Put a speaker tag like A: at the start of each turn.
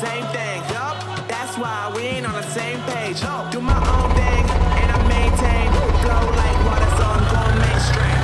A: Same thing, yup. That's why we ain't on the same page. Do my own thing, and I maintain. Flow like water, so I'm going mainstream.